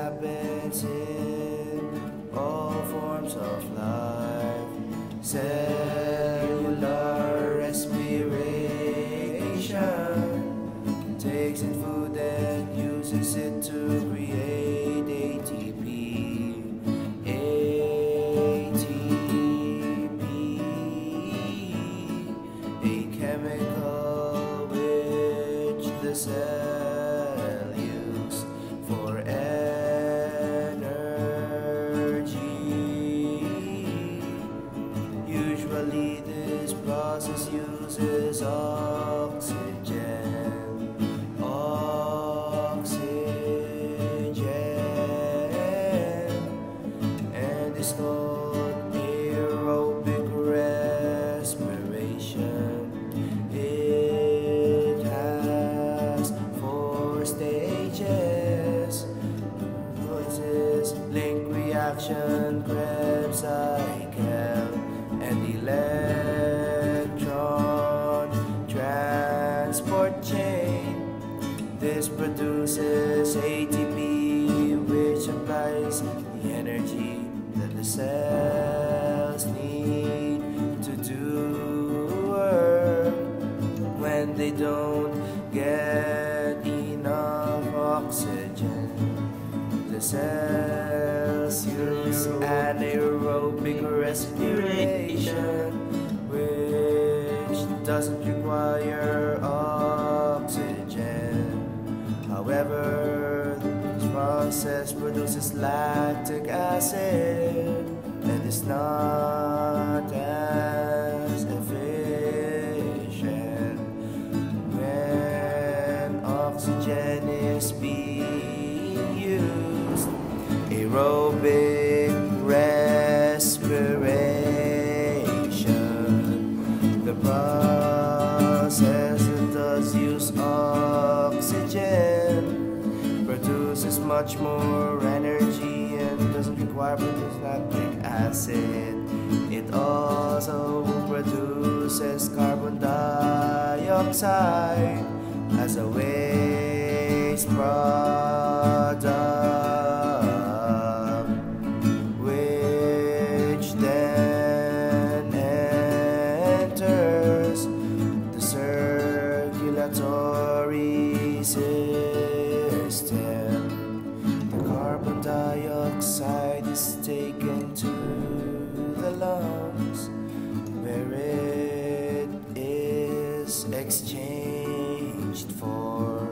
Happens in all forms of life. Cellular respiration takes in food and uses it to create ATP. ATP, a chemical which the cell Uses oxygen. Oxygen. And it's called aerobic respiration. It has four stages. Voices, link reaction, Krebs cycle, and electron This produces ATP, which supplies the energy that the cells need to do work when they don't get enough oxygen. The cells use anaerobic respiration, which doesn't require oxygen. However, this process produces lactic acid and is not as efficient when oxygen is being used. Aerobic much more energy and doesn't require lactic acid. It also produces carbon dioxide as a waste product, which then enters the circulatory system. side is taken to the lungs, where it is exchanged for.